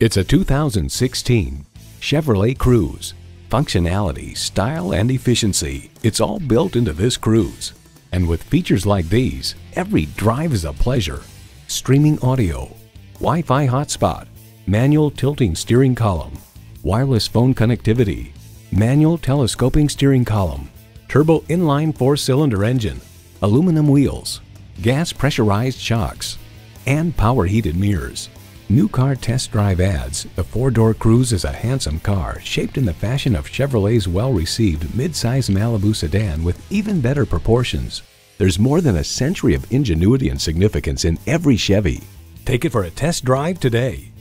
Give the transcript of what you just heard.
It's a 2016 Chevrolet Cruze. Functionality, style, and efficiency, it's all built into this Cruze. And with features like these, every drive is a pleasure. Streaming audio, Wi-Fi hotspot, manual tilting steering column, wireless phone connectivity, manual telescoping steering column, turbo inline four-cylinder engine, aluminum wheels, gas pressurized shocks, and power heated mirrors. New Car Test Drive ads. the four-door Cruze is a handsome car shaped in the fashion of Chevrolet's well-received midsize Malibu sedan with even better proportions. There's more than a century of ingenuity and significance in every Chevy. Take it for a test drive today.